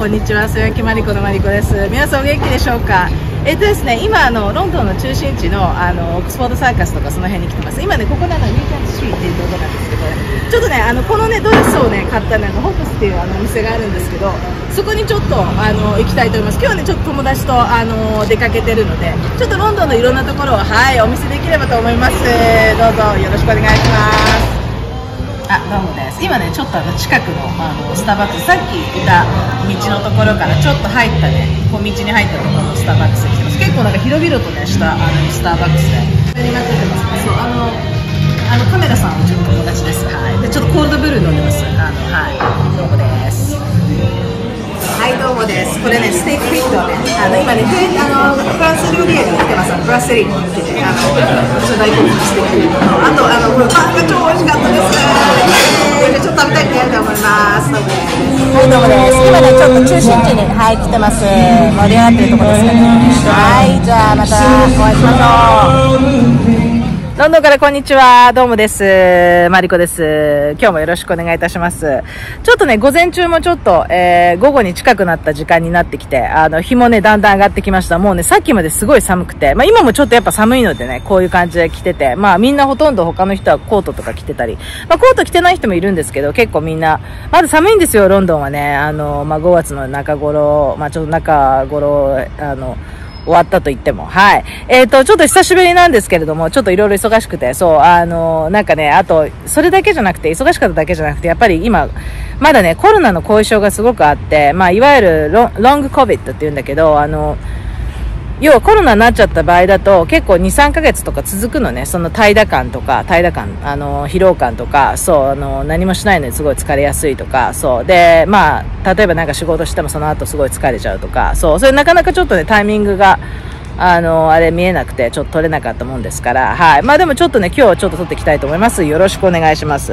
こんにちは、そやきまりこのまりこです。皆さんお元気でしょうか？えっとですね、今あの、ロンドンの中心地のあの、オックスフォードサーカスとかその辺に来てます。今ね、ここなのニューキャンストリーっていうところなんですけど、ちょっとね、あの、このね、ドレスをね、買ったね、ホップスっていうあの、お店があるんですけど、そこにちょっと、あの、行きたいと思います。今日はね、ちょっと友達と、あの、出かけてるので、ちょっとロンドンのいろんなところを、はい、お見せできればと思います。どうぞよろしくお願いします。あどうもです。今ねちょっとあの近くのあのスターバックスさっきいた道のところからちょっと入ったね小道に入ったところのスターバックスに来てます。結構なんか広々とねしたあのスターバックスで。になってます。そうあのあのカメラさんうちの友達です。はい。でちょっとコールドブルー飲んでます。あのはい。どうもですはいどうもですこれねステーキフィットねあの今ねあのフランス料理屋に来てますブラスリーに来ててあのちょっと大好物ステーキフィットあとあのこれパンが超美味しかったですちょっと食べたいと思いますはいどうもです今ねちょっと中心地にはい来てます盛り上がってるところですかねはいじゃあまたお会いしましょうロンドンからこんにちは。どうもです。マリコです。今日もよろしくお願いいたします。ちょっとね、午前中もちょっと、えー、午後に近くなった時間になってきて、あの、日もね、だんだん上がってきました。もうね、さっきまですごい寒くて、まあ今もちょっとやっぱ寒いのでね、こういう感じで着てて、まあみんなほとんど他の人はコートとか着てたり、まあコート着てない人もいるんですけど、結構みんな、まだ寒いんですよ、ロンドンはね。あの、まあ5月の中頃、まあちょっと中頃、あの、終わったと言っても。はい。えっ、ー、と、ちょっと久しぶりなんですけれども、ちょっといろいろ忙しくて、そう、あの、なんかね、あと、それだけじゃなくて、忙しかっただけじゃなくて、やっぱり今、まだね、コロナの後遺症がすごくあって、まあ、いわゆるロロングコビットって言うんだけど、あの、要はコロナになっちゃった場合だと結構2、3ヶ月とか続くのね、その怠惰感とか、怠惰感、あの、疲労感とか、そう、あの、何もしないのにすごい疲れやすいとか、そう。で、まあ、例えばなんか仕事してもその後すごい疲れちゃうとか、そう。それなかなかちょっとね、タイミングが、あの、あれ見えなくて、ちょっと撮れなかったもんですから、はい。まあでもちょっとね、今日はちょっと撮っていきたいと思います。よろしくお願いします。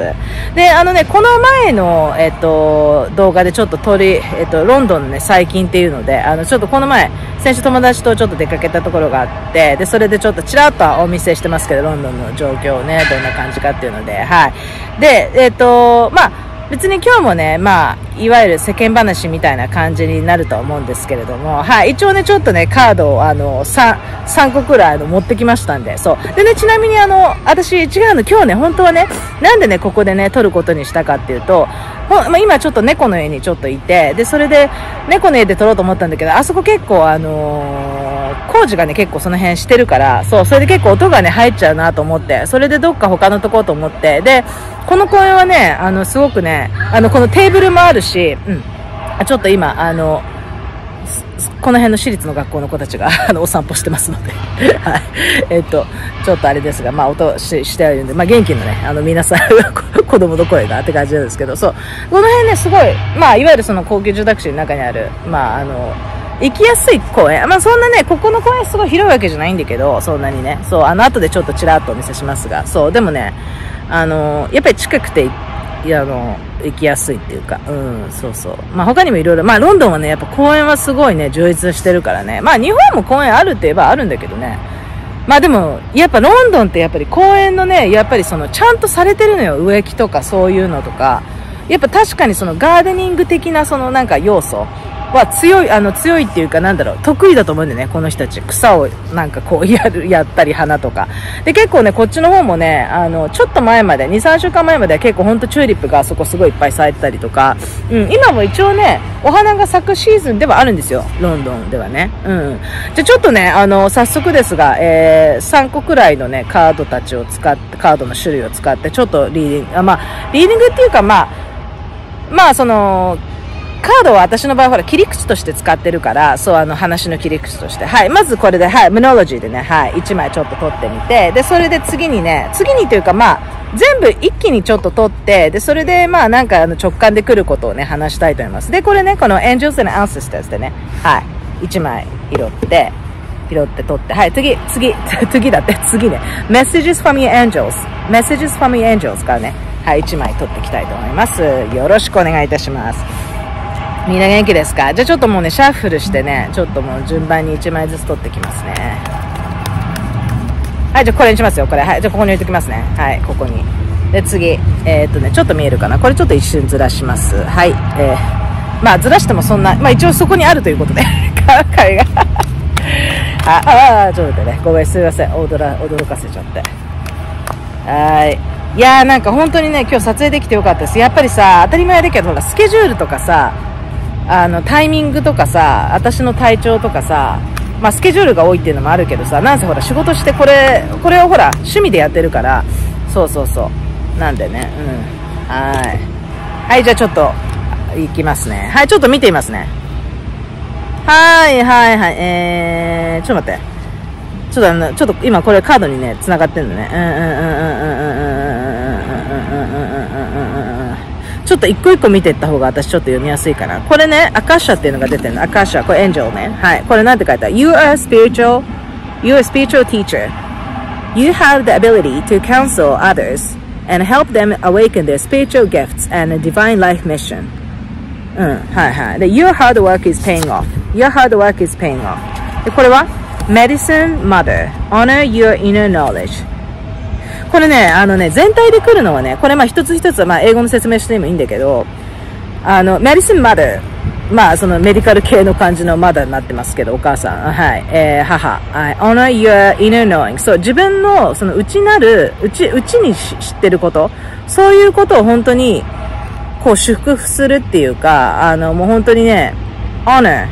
で、あのね、この前の、えっと、動画でちょっと撮り、えっと、ロンドンのね、最近っていうので、あの、ちょっとこの前、先週友達とちょっと出かけたところがあって、で、それでちょっとちらっとお見せしてますけど、ロンドンの状況をね、どんな感じかっていうので、はい。で、えっと、まあ、別に今日もね、まあ、いわゆる世間話みたいな感じになると思うんですけれども、はい、一応ね、ちょっとね、カードを、あの、3、3個くらいあの持ってきましたんで、そう。でね、ちなみにあの、私、違うの、今日ね、本当はね、なんでね、ここでね、撮ることにしたかっていうと、ほま、今ちょっと猫の家にちょっといて、で、それで、猫の家で撮ろうと思ったんだけど、あそこ結構あのー、工事がね、結構その辺してるから、そう、それで結構音がね、入っちゃうなと思って、それでどっか他のとこと思って、で、この公園はね、あの、すごくね、あの、このテーブルもあるし、うん。ちょっと今、あの、この辺の私立の学校の子たちが あのお散歩してますので はい。えっと、ちょっとあれですが、まあ、音ししてあるんで、まあ、元気のね、あの、皆さん 子供の声がって感じなんですけど、そう。この辺ね、すごい、まあ、いわゆるその高級住宅地の中にある、まあ、あの、行きやすい公園。まあ、そんなね、ここの公園すごい広いわけじゃないんだけど、そんなにね。そう、あの、後でちょっとちらっとお見せしますが、そう、でもね、あの、やっぱり近くて、い、あの、行きやすいっていうか、うん、そうそう。まあ他にもいろいろ、まあロンドンはね、やっぱ公園はすごいね、充実してるからね。まあ日本も公園あるって言えばあるんだけどね。まあでも、やっぱロンドンってやっぱり公園のね、やっぱりその、ちゃんとされてるのよ。植木とかそういうのとか。やっぱ確かにそのガーデニング的なそのなんか要素。は強い、あの、強いっていうかなんだろう、得意だと思うんでね、この人たち。草をなんかこう やる、やったり、花とか。で、結構ね、こっちの方もね、あの、ちょっと前まで、2、3週間前までは結構ほんとチューリップがあそこすごいいっぱい咲いてたりとか、うん、今も一応ね、お花が咲くシーズンではあるんですよ。ロンドンではね。うん。じゃ、ちょっとね、あの、早速ですが、えー、3個くらいのね、カードたちを使って、カードの種類を使って、ちょっとリーディング、あまあ、リーディングっていうか、まあ、まあ、その、カードは私の場合ほら切り口として使ってるから、そうあの話の切り口として。はい。まずこれで、はい。ムノロジーでね、はい。1枚ちょっと取ってみて、で、それで次にね、次にというかまあ、全部一気にちょっと取って、で、それでまあなんかあの直感で来ることをね、話したいと思います。で、これね、この Angels and Ancestors でね、はい。1枚拾って、拾って取って、はい。次、次、次だって、次ね。Messages from your angels。Messages from your angels からね、はい。1枚取っていきたいと思います。よろしくお願いいたします。みんな元気ですか？じゃあちょっともうね、シャッフルしてね、ちょっともう順番に1枚ずつ取ってきますね。はい、じゃあこれにしますよ、これ。はい、じゃあここに置いときますね。はい、ここに。で、次。えー、っとね、ちょっと見えるかな？これちょっと一瞬ずらします。はい、えー、まあずらしてもそんな、まあ一応そこにあるということで、彼が あ、ああ、ちょっと待ってね。ごめん、すいません。驚、驚かせちゃって。はい。いやーなんか本当にね、今日撮影できてよかったです。やっぱりさ、当たり前だけど、ほら、スケジュールとかさ、あの、タイミングとかさ、私の体調とかさ、まあ、スケジュールが多いっていうのもあるけどさ、なんせほら、仕事してこれ、これをほら、趣味でやってるから、そうそうそう。なんでね、うん。はい。はい、じゃあちょっと、行きますね。はい、ちょっと見ていますね。はいはいはい。えー、ちょっと待って。ちょっとあの、ちょっと今これカードにね、繋がってんのね。うんうんうんうんうん。ちょっと一個一個見ていった方が私ちょっと読みやすいかな。これね、アカシャっていうのが出てるの。アカシャ。これエンジェルね。はい。これなんて書いてある ?You are a spiritual, you are a spiritual teacher. You have the ability to counsel others and help them awaken their spiritual gifts and a divine life mission. うん、はいはい。で、your hard work is paying off. Your hard work is paying off. で、これは medicine mother. Honor your inner knowledge. これね、あのね、全体で来るのはね、これまあ一つ一つは、まあ英語の説明してもいいんだけど、あの、メディシンマダー。まあ、そのメディカル系の感じのマダーになってますけど、お母さん。はい。えー、母。はい。honor your inner knowing. そう、自分の、その内なる、内、内に知ってること。そういうことを本当に、こう祝福するっていうか、あの、もう本当にね、honor。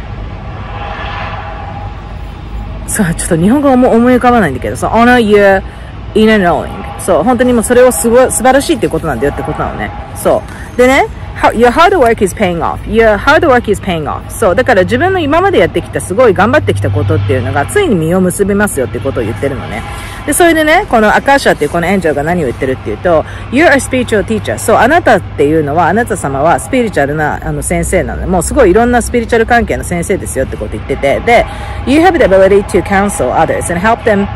そう、ちょっと日本語も思い浮かばないんだけど、そう、honor your inner knowing。そう、本当にもうそれをすごい、素晴らしいっていうことなんだよってことなのね。そう。でね、your hard work is paying off. Your hard work is paying off. そう。だから自分の今までやってきたすごい頑張ってきたことっていうのがついに実を結びますよってことを言ってるのね。で、それでね、このアカーシャっていうこのエンジェルが何を言ってるっていうと、You're a spiritual teacher. そう、あなたっていうのは、あなた様はスピリチュアルなあの先生なので、もうすごいいろんなスピリチュアル関係の先生ですよってこと言ってて、で、You have the ability to counsel others and help them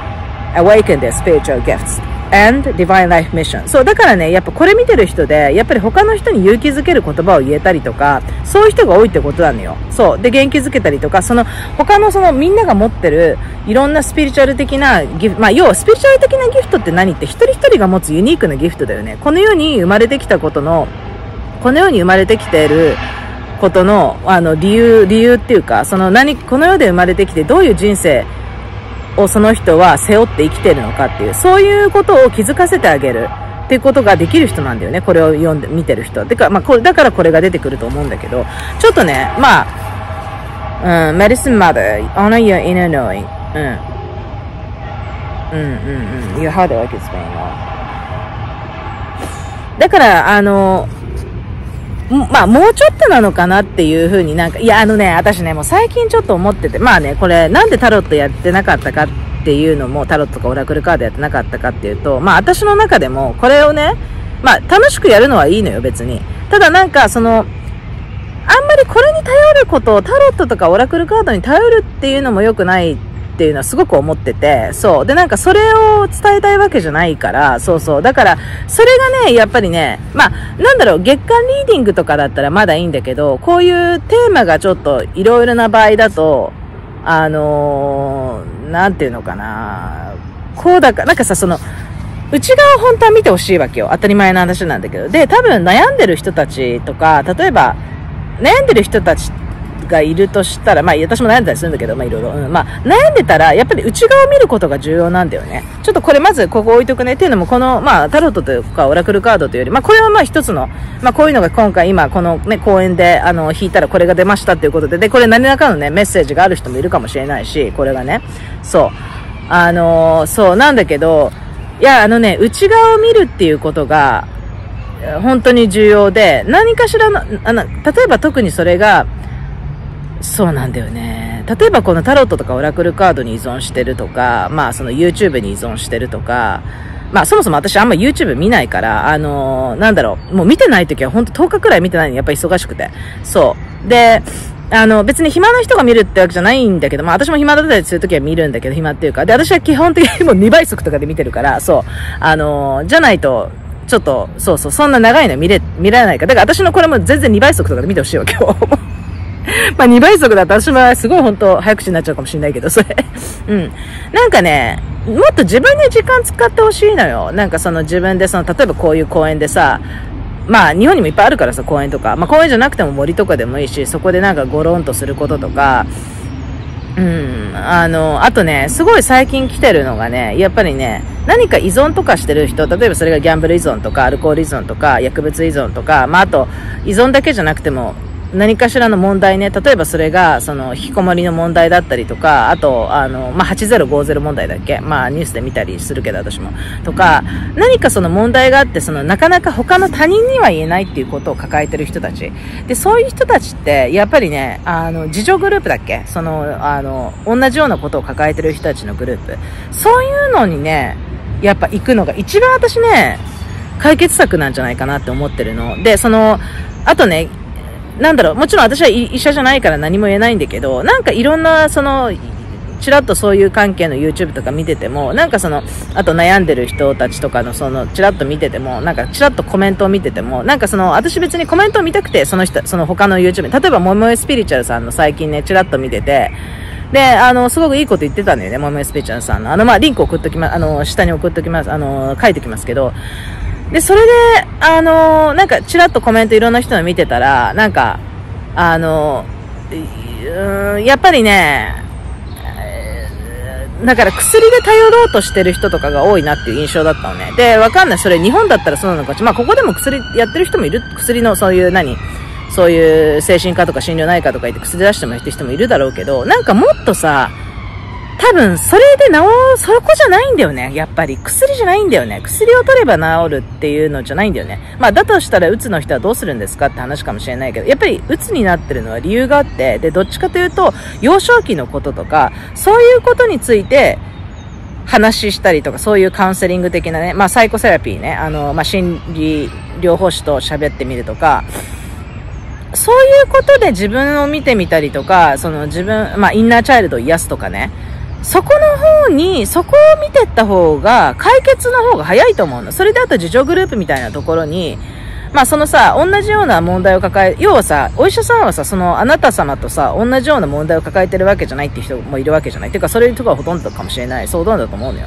awaken their spiritual gifts. And divine life mission. そう、だからね、やっぱこれ見てる人で、やっぱり他の人に勇気づける言葉を言えたりとか、そういう人が多いってことなのよ。そう。で、元気づけたりとか、その、他のそのみんなが持ってる、いろんなスピリチュアル的なギフト、まあ、要はスピリチュアル的なギフトって何って一人一人が持つユニークなギフトだよね。この世に生まれてきたことの、この世に生まれてきている、ことの、あの、理由、理由っていうか、その何、この世で生まれてきてどういう人生をその人は背負って生きてるのかっていう、そういうことを気づかせてあげる。っていうことができる人なんだよね。これを読んで、見てる人。てか、まあ、これ、だからこれが出てくると思うんだけど、ちょっとね、まあ、うん、medicine mother, honor your inner knowing. うん。うんうんうん。your hard work is paying off. だから、あの、まあ、もうちょっとなのかなっていうふうになんか、いや、あのね、私ね、もう最近ちょっと思ってて、まあね、これ、なんでタロットやってなかったかっていうのも、タロットとかオラクルカードやってなかったかっていうと、まあ、私の中でも、これをね、まあ、楽しくやるのはいいのよ、別に。ただなんか、その、あんまりこれに頼ることを、タロットとかオラクルカードに頼るっていうのも良くないっていうのはすごく思ってて、そう。で、なんかそれを伝えたいわけじゃないから、そうそう。だから、それがね、やっぱりね、まあ、なんだろう、月間リーディングとかだったらまだいいんだけど、こういうテーマがちょっといろいろな場合だと、あのー、なんていうのかな、こうだか、なんかさ、その、内側を本当は見てほしいわけよ。当たり前の話なんだけど。で、多分悩んでる人たちとか、例えば、悩んでる人たちがいるとしたら、まあ私も悩んだりするんだけど、まあいろいろ、うん、まあ悩んでたら、やっぱり内側を見ることが重要なんだよね。ちょっとこれまずここ置いとくねっていうのも、この、まあタロットというかオラクルカードというより、まあこれはまあ一つの、まあこういうのが今回今このね、公演であの、引いたらこれが出ましたっていうことで、で、これ何らかのね、メッセージがある人もいるかもしれないし、これがね、そう。あのー、そうなんだけど、いや、あのね、内側を見るっていうことが、本当に重要で、何かしらの、あの、例えば特にそれが、そうなんだよね。例えばこのタロットとかオラクルカードに依存してるとか、まあその YouTube に依存してるとか、まあそもそも私あんま YouTube 見ないから、あのー、なんだろう、もう見てない時はほんと10日くらい見てないのにやっぱ忙しくて。そう。で、あの、別に暇な人が見るってわけじゃないんだけど、まあ私も暇だったりするときは見るんだけど、暇っていうか、で、私は基本的に もう2倍速とかで見てるから、そう。あのー、じゃないと、ちょっと、そうそう、そんな長いの見れ、見られないか。だから私のこれも全然2倍速とかで見てほしいわ、今日。まあ2倍速だと私はすごい本当早口になっちゃうかもしれないけど、それ うん。なんかね、もっと自分に時間使ってほしいのよ。なんかその自分でその、例えばこういう公園でさ、まあ日本にもいっぱいあるからさ、公園とか。まあ公園じゃなくても森とかでもいいし、そこでなんかゴロンとすることとか、うん、あの、あとね、すごい最近来てるのがね、やっぱりね、何か依存とかしてる人、例えばそれがギャンブル依存とか、アルコール依存とか、薬物依存とか、まああと、依存だけじゃなくても、何かしらの問題ね、例えばそれが、その、引きこもりの問題だったりとか、あと、あの、まあ、8050問題だっけ？まあ、ニュースで見たりするけど、私も。とか、何かその問題があって、その、なかなか他の他人には言えないっていうことを抱えてる人たち。で、そういう人たちって、やっぱりね、あの、自助グループだっけ？その、あの、同じようなことを抱えてる人たちのグループ。そういうのにね、やっぱ行くのが一番私ね、解決策なんじゃないかなって思ってるの。で、その、あとね、なんだろう、もちろん私は医者じゃないから何も言えないんだけど、なんかいろんな、その、ちらっとそういう関係の YouTube とか見てても、なんかその、あと悩んでる人たちとかのその、ちらっと見てても、なんかちらっとコメントを見てても、なんかその、私別にコメントを見たくて、その人、その他の YouTube、例えば、ももえスピリチュアルさんの最近ね、ちらっと見てて、で、あの、すごくいいこと言ってたんだよね、ももえスピリチュアルさんの。あの、まあ、リンク送っときます、あの、下に送っときます、あの、書いてきますけど、で、それで、あの、なんか、ちらっとコメントいろんな人の見てたら、なんか、あの、やっぱりね、だから薬で頼ろうとしてる人とかが多いなっていう印象だったのね。で、わかんない。それ日本だったらそうなのか。まあ、ここでも薬やってる人もいる。薬のそういう何そういう精神科とか心療内科とか言って薬出してもらって人もいるだろうけど、なんかもっとさ、多分、それで治、そこじゃないんだよね。やっぱり。薬じゃないんだよね。薬を取れば治るっていうのじゃないんだよね。まあ、だとしたら、うつの人はどうするんですかって話かもしれないけど、やっぱり、うつになってるのは理由があって、で、どっちかというと、幼少期のこととか、そういうことについて、話したりとか、そういうカウンセリング的なね、まあ、サイコセラピーね、あの、まあ、心理療法士と喋ってみるとか、そういうことで自分を見てみたりとか、その自分、まあ、インナーチャイルドを癒すとかね、そこの方に、そこを見てった方が、解決の方が早いと思うの。それであと自助グループみたいなところに、まあそのさ、同じような問題を抱え、要はさ、お医者さんはさ、そのあなた様とさ、同じような問題を抱えてるわけじゃないって人もいるわけじゃない。てか、それとかほとんどかもしれない。そうどんだと思うのよ。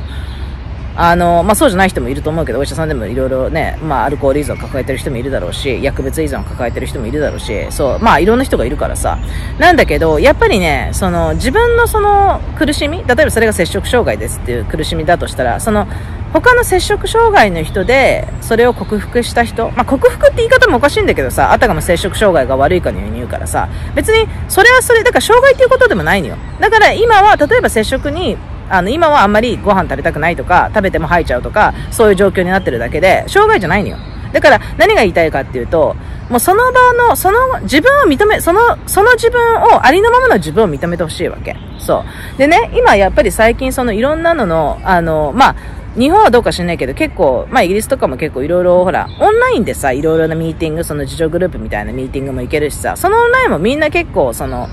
あの、まあ、そうじゃない人もいると思うけど、お医者さんでもいろいろね、まあ、アルコール依存を抱えてる人もいるだろうし、薬物依存を抱えてる人もいるだろうし、そう、まあ、いろんな人がいるからさ。なんだけど、やっぱりね、その、自分のその苦しみ、例えばそれが摂食障害ですっていう苦しみだとしたら、その、他の摂食障害の人で、それを克服した人、まあ、克服って言い方もおかしいんだけどさ、あたかも摂食障害が悪いかのように言うからさ、別に、それはそれ、だから障害っていうことでもないのよ。だから今は、例えば摂食にあの、今はあんまりご飯食べたくないとか、食べても吐いちゃうとか、そういう状況になってるだけで、障害じゃないのよ。だから、何が言いたいかっていうと、もうその場の、その、自分を認め、その、その自分を、ありのままの自分を認めてほしいわけ。そう。でね、今やっぱり最近そのいろんなのの、あの、まあ、日本はどうか知んないけど、結構、まあイギリスとかも結構いろいろ、ほら、オンラインでさ、いろいろなミーティング、その自助グループみたいなミーティングも行けるしさ、そのオンラインもみんな結構、その、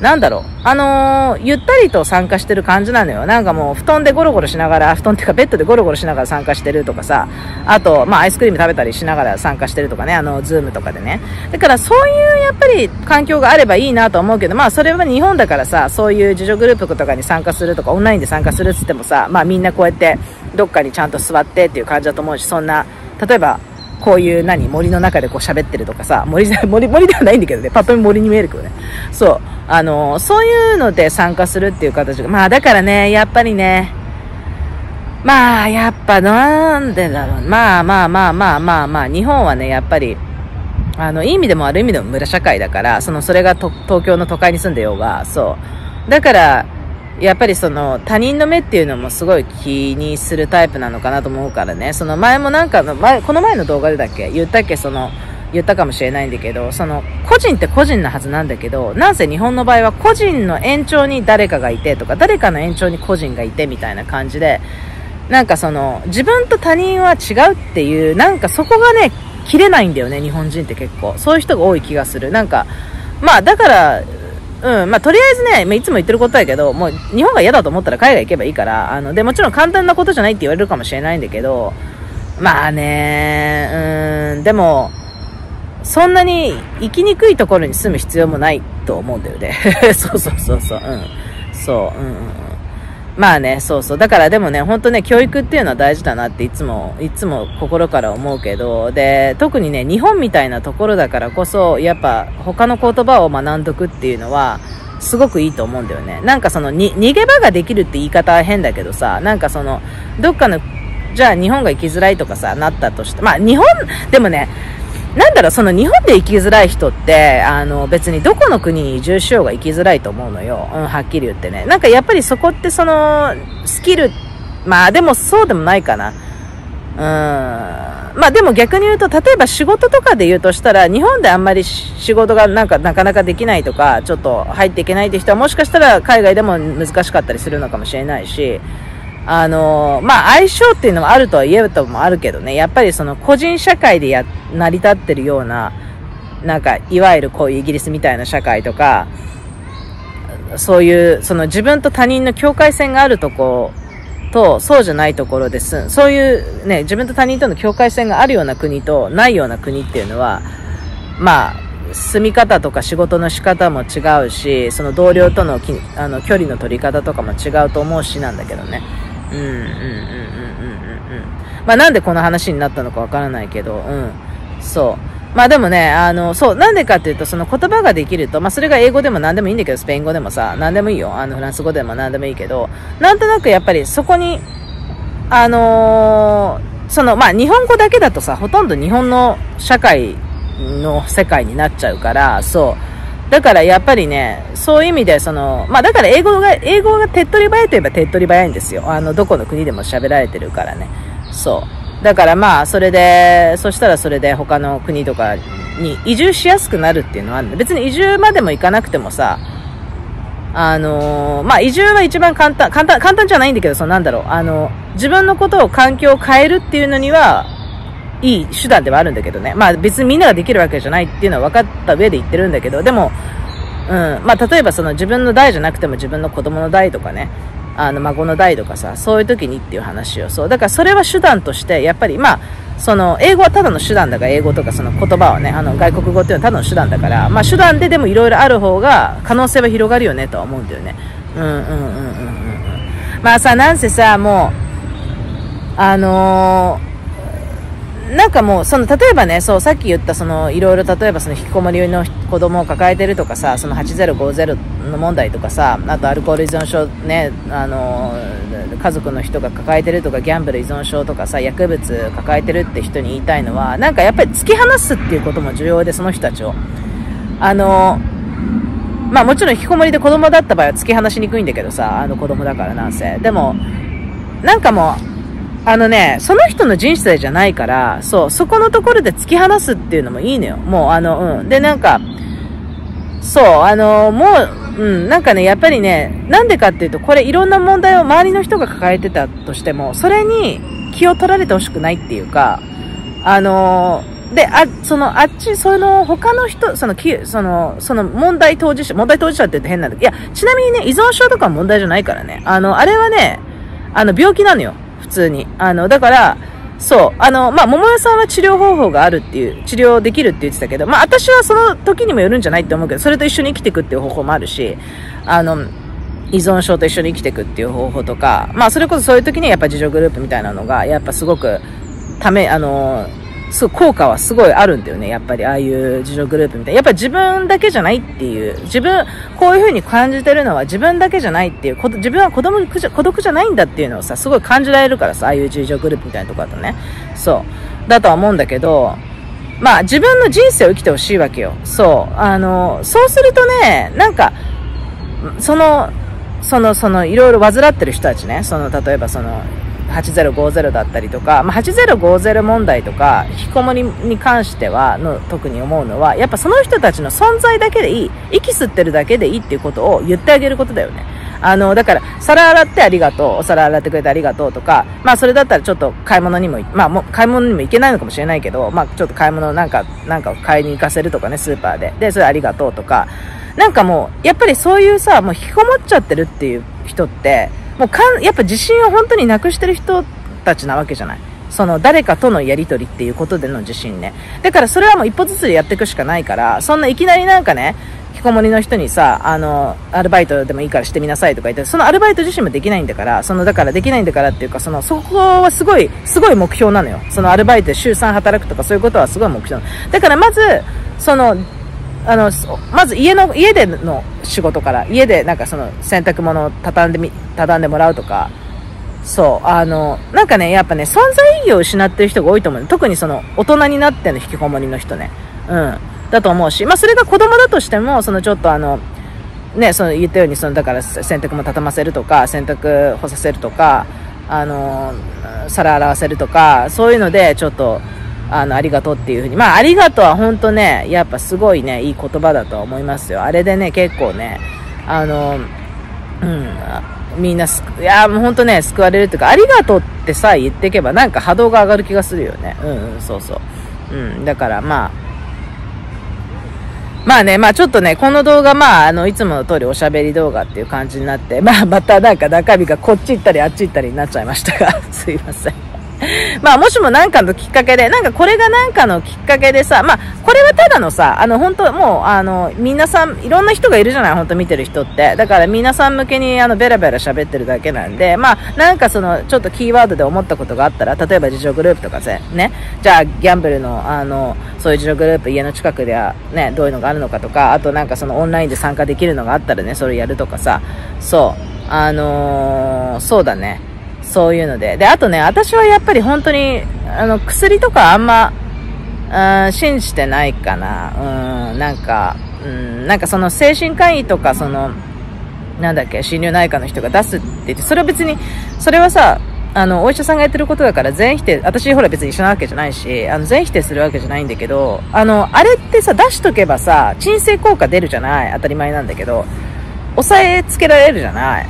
なんだろう、あのー、ゆったりと参加してる感じなのよ。なんかもう、布団でゴロゴロしながら、布団っていうかベッドでゴロゴロしながら参加してるとかさ、あと、まあ、アイスクリーム食べたりしながら参加してるとかね、あの、ズームとかでね。だから、そういう、やっぱり、環境があればいいなと思うけど、まあ、それは日本だからさ、そういう自助グループとかに参加するとか、オンラインで参加するっつってもさ、まあ、みんなこうやって、どっかにちゃんと座ってっていう感じだと思うし、そんな、例えば、こういう何森の中でこう喋ってるとかさ、森じゃ、森、森ではないんだけどね、パッと見森に見えるけどね。そう。あの、そういうので参加するっていう形が、まあだからね、やっぱりね、まあ、やっぱなんでだろう。まあまあまあまあまあまあ、日本はね、やっぱり、あの、いい意味でも悪い意味でも村社会だから、その、それが東京の都会に住んでようが、そう。だから、やっぱりその他人の目っていうのもすごい気にするタイプなのかなと思うからね。その前もなんかの、前、この前の動画でだっけ？言ったっけ？その、言ったかもしれないんだけど、その、個人って個人のはずなんだけど、なんせ日本の場合は個人の延長に誰かがいてとか、誰かの延長に個人がいてみたいな感じで、なんかその、自分と他人は違うっていう、なんかそこがね、切れないんだよね、日本人って結構。そういう人が多い気がする。なんか、まあだから、うん、まあ、とりあえずね、ま、いつも言ってることやけど、もう、日本が嫌だと思ったら海外行けばいいから、あの、で、もちろん簡単なことじゃないって言われるかもしれないんだけど、まあね、うん、でも、そんなに行きにくいところに住む必要もないと思うんだよね。そうそうそうそう、うん。そう、ううん。まあね、そうそう。だからでもね、本当ね、教育っていうのは大事だなっていつも、いつも心から思うけど、で、特にね、日本みたいなところだからこそ、やっぱ他の言葉を学んどくっていうのは、すごくいいと思うんだよね。なんかその、に、逃げ場ができるって言い方は変だけどさ、なんかその、どっかの、じゃあ日本が行きづらいとかさ、なったとして、まあ日本、でもね、なんだろう、その日本で生きづらい人って、あの、別にどこの国に移住しようが生きづらいと思うのよ。うん、はっきり言ってね。なんかやっぱりそこってその、スキル、まあでもそうでもないかな。うーん。まあでも逆に言うと、例えば仕事とかで言うとしたら、日本であんまり仕事がなんかなかなかできないとか、ちょっと入っていけないって人はもしかしたら海外でも難しかったりするのかもしれないし、あのまあ、相性っていうのもあるとは言えるともあるけどね、やっぱりその個人社会でや、成り立ってるような、なんか、いわゆるこういうイギリスみたいな社会とか、そういう、その自分と他人の境界線があるとことそうじゃないところです。そういうね、自分と他人との境界線があるような国とないような国っていうのは、まあ、住み方とか仕事の仕方も違うし、その同僚とのあの距離の取り方とかも違うと思うしなんだけどね。うんうんうんうんうんうん。まあなんでこの話になったのかわからないけど、うん。そう。まあでもね、あの、そう、なんでかっていうと、その言葉ができると、まあそれが英語でも何でもいいんだけど、スペイン語でもさ、何でもいいよ。あの、フランス語でも何でもいいけど、なんとなくやっぱりそこに、あのー、その、まあ日本語だけだとさ、ほとんど日本の社会の世界になっちゃうから、そう。だからやっぱりね、そういう意味で、その、まあだから英語が、英語が手っ取り早いといえば手っ取り早いんですよ。あの、どこの国でも喋られてるからね。そう。だからまあ、それで、そしたらそれで他の国とかに移住しやすくなるっていうのはあるんで、別に移住までも行かなくてもさ、あの、まあ移住は一番簡単、簡単、簡単じゃないんだけど、そのなんだろう、あの、自分のことを環境を変えるっていうのには、いい手段ではあるんだけどね。まあ別にみんなができるわけじゃないっていうのは分かった上で言ってるんだけど、でも、うん、まあ例えばその自分の代じゃなくても自分の子供の代とかね、あの孫の代とかさ、そういう時にっていう話を。そう。だからそれは手段として、やっぱりまあ、その、英語はただの手段だから、英語とかその言葉はね、あの、外国語っていうのはただの手段だから、まあ手段ででもいろいろある方が可能性は広がるよねとは思うんだよね。うんうんうんうんうんうん。まあさ、なんせさ、もう、あのーなんかもう、その、例えばね、そう、さっき言った、その、いろいろ、例えばその、引きこもりの子供を抱えてるとかさ、その8050の問題とかさ、あとアルコール依存症ね、あの、家族の人が抱えてるとか、ギャンブル依存症とかさ、薬物抱えてるって人に言いたいのは、なんかやっぱり突き放すっていうことも重要で、その人たちを。あの、まあもちろん引きこもりで子供だった場合は突き放しにくいんだけどさ、あの子供だからなんせ。でも、なんかもう、あのね、その人の人生じゃないから、そう、そこのところで突き放すっていうのもいいのよ。もう、あの、うん。で、なんか、そう、あの、もう、うん、なんかね、やっぱりね、なんでかっていうと、これいろんな問題を周りの人が抱えてたとしても、それに気を取られてほしくないっていうか、あの、で、あ、その、あっち、その、他の人、その、き、その、その、問題当事者、問題当事者って言って変なんだけど、いや、ちなみにね、依存症とか問題じゃないからね。あの、あれはね、あの、病気なのよ。普通に。あの、だから、そう。あの、まあ、桃屋さんは治療方法があるっていう、治療できるって言ってたけど、まあ、私はその時にもよるんじゃないって思うけど、それと一緒に生きていくっていう方法もあるし、あの、依存症と一緒に生きていくっていう方法とか、まあ、それこそそういう時にやっぱ自助グループみたいなのが、やっぱすごく、ため、あの、す効果はすごいあるんだよね。やっぱりああいう自助グループみたいな。やっぱ自分だけじゃないっていう、自分、こういう風に感じてるのは自分だけじゃないっていう、自分は子供孤独じゃないんだっていうのをさ、すごい感じられるからさ、ああいう自助グループみたいなとこだとね。そう。だとは思うんだけど、まあ自分の人生を生きてほしいわけよ。そう。あの、そうするとね、なんか、その、その、その、いろいろ患ってる人たちね、その、例えばその、8050だったりとか、まあ、8050問題とか、引きこもりに関しては、の、特に思うのは、やっぱその人たちの存在だけでいい、息吸ってるだけでいいっていうことを言ってあげることだよね。あの、だから、皿洗ってありがとう、お皿洗ってくれてありがとうとか、まあそれだったらちょっと買い物にも、まあも買い物にも行けないのかもしれないけど、まあちょっと買い物なんか、なんか買いに行かせるとかね、スーパーで。で、それありがとうとか、なんかもう、やっぱりそういうさ、もう引きこもっちゃってるっていう人って、もうかん、やっぱ自信を本当になくしてる人たちなわけじゃない。その誰かとのやりとりっていうことでの自信ね。だからそれはもう一歩ずつやっていくしかないから、そんないきなりなんかね、引きこもりの人にさ、あの、アルバイトでもいいからしてみなさいとか言って、そのアルバイト自身もできないんだから、その、だからできないんだからっていうか、その、そこはすごい、すごい目標なのよ。そのアルバイトで週3働くとかそういうことはすごい目標だからまず、その、あの、まず家の、家での仕事から、家でなんかその洗濯物を畳んでみ、畳んでもらうとか、そう、あの、なんかね、やっぱね、存在意義を失ってる人が多いと思う。特にその、大人になっての引きこもりの人ね。うん。だと思うし、まあ、それが子供だとしても、そのちょっとあの、ね、その言ったように、その、だから洗濯も畳ませるとか、洗濯干させるとか、あの、皿洗わせるとか、そういうので、ちょっと、あの、ありがとうっていうふうに。まあ、ありがとうは本当ね、やっぱすごいね、いい言葉だと思いますよ。あれでね、結構ね、あの、うん、みんなす、いや、もう本当ね、救われるっていうか、ありがとうってさえ、言っていけば、なんか波動が上がる気がするよね。うんうん、そうそう。うん、だからまあ、まあね、まあちょっとね、この動画、まあ、あの、いつもの通りおしゃべり動画っていう感じになって、まあまたなんか中身がこっち行ったりあっち行ったりになっちゃいましたが、すいません。まあもしも何かのきっかけで、なんかこれが何かのきっかけでさ、まあこれはただのさ、あの本当もうあの皆さん、いろんな人がいるじゃない、本当見てる人って。だから皆さん向けにあのベラベラ喋ってるだけなんで、まあなんかそのちょっとキーワードで思ったことがあったら、例えば自助グループとかね、じゃあギャンブルのあの、そういう自助グループ家の近くではね、どういうのがあるのかとか、あとなんかそのオンラインで参加できるのがあったらね、それやるとかさ、そう、あのー、そうだね。そういうので。で、あとね、私はやっぱり本当に、あの、薬とかあんま、うん、信じてないかな。うん、なんか、うん、なんかその精神科医とか、その、なんだっけ、心療内科の人が出すって言って、それは別に、それはさ、あの、お医者さんがやってることだから全否定、私ほら別に一緒なわけじゃないし、あの、全否定するわけじゃないんだけど、あの、あれってさ、出しとけばさ、鎮静効果出るじゃない当たり前なんだけど、抑えつけられるじゃない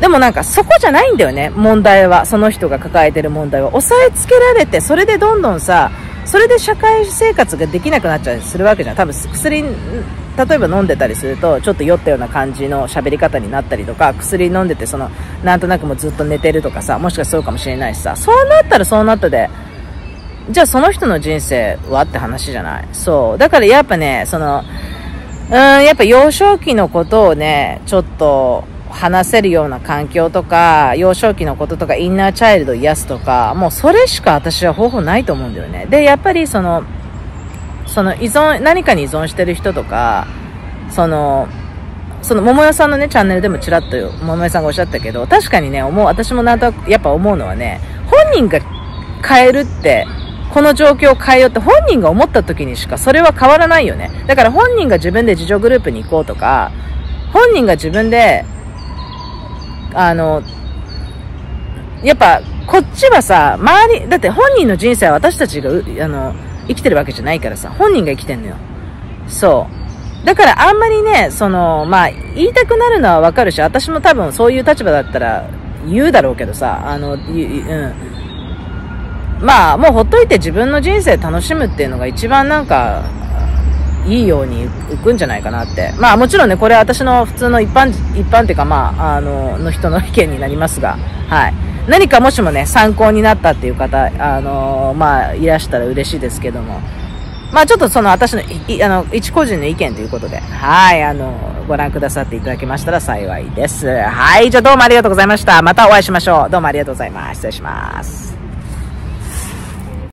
でもなんかそこじゃないんだよね、問題は。その人が抱えてる問題は。押さえつけられて、それでどんどんさ、それで社会生活ができなくなっちゃうするわけじゃん。多分薬、例えば飲んでたりすると、ちょっと酔ったような感じの喋り方になったりとか、薬飲んでて、その、なんとなくもずっと寝てるとかさ、もしかしたらそうかもしれないしさ、そうなったらそうなったで、じゃあその人の人生はって話じゃない？そう。だからやっぱね、その、うん、やっぱ幼少期のことをね、ちょっと、話せるような環境とか、幼少期のこととか、インナーチャイルド癒すとか、もうそれしか私は方法ないと思うんだよね。で、やっぱりその、その依存、何かに依存してる人とか、その、その、桃代さんのね、チャンネルでもちらっと、桃代さんがおっしゃったけど、確かにね、思う、私もなんと、やっぱ思うのはね、本人が変えるって、この状況を変えようって本人が思った時にしかそれは変わらないよね。だから本人が自分で自助グループに行こうとか、本人が自分であの、やっぱ、こっちはさ、周り、だって本人の人生は私たちが、あの、生きてるわけじゃないからさ、本人が生きてんのよ。そう。だからあんまりね、その、まあ、言いたくなるのはわかるし、私も多分そういう立場だったら言うだろうけどさ、あの、うん。まあ、もうほっといて自分の人生楽しむっていうのが一番なんか、いいように浮くんじゃないかなって。まあもちろんね、これは私の普通の一般、一般っていうかまあ、あの、の人の意見になりますが、はい。何かもしもね、参考になったっていう方、あのまあ、いらしたら嬉しいですけども、まあちょっとその私の、いあの、一個人の意見ということで、はい、あの、ご覧くださっていただけましたら幸いです。はい、じゃあどうもありがとうございました。またお会いしましょう。どうもありがとうございます。失礼します。